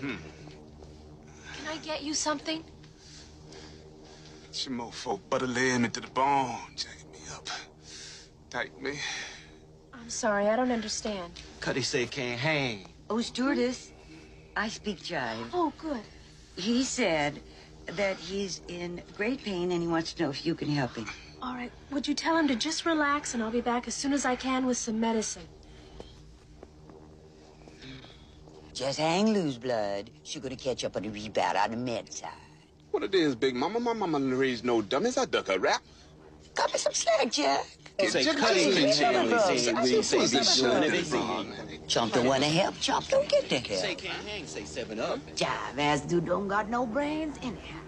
Can I get you something? It's your mofo butter lamb into the bone, jacking me up. Tight me. I'm sorry, I don't understand. Cuddy say can't hang. Oh, stewardess, I speak jive. Oh, good. He said that he's in great pain and he wants to know if you can help him. All right, would you tell him to just relax and I'll be back as soon as I can with some medicine? Just hang loose, blood. She gonna catch up on the rebound on the med side. What it is, Big Mama? My mama didn't no dummies. I duck a rap. Cut me some slack, Jack. Say Just- Cuddy just- can just- hang. just- Say just- we say just- be just- doing just- everything. Chump don't wanna help, Chump don't get the Say help. can't hang. Say seven up. Jive ass dude don't got no brains anyhow.